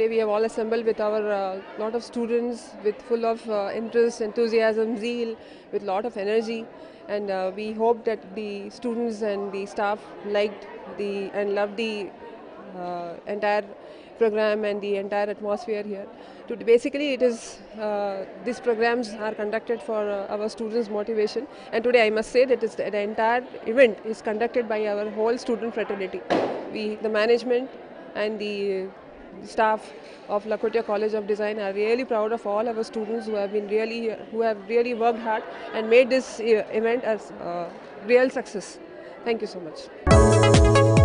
assembled with our uh, lot of students with full of uh, interest, enthusiasm, zeal, with lot of energy, and uh, we hope that the students and the staff liked the and loved the uh, entire program and the entire atmosphere here. To, basically, it is uh, these programs are conducted for uh, our students' motivation, and today I must say that the entire event is conducted by our whole student fraternity. We, the management, and the staff of Lakhotia College of Design are really proud of all our students who have been really who have really worked hard and made this uh, event as uh, real success. Thank you so much.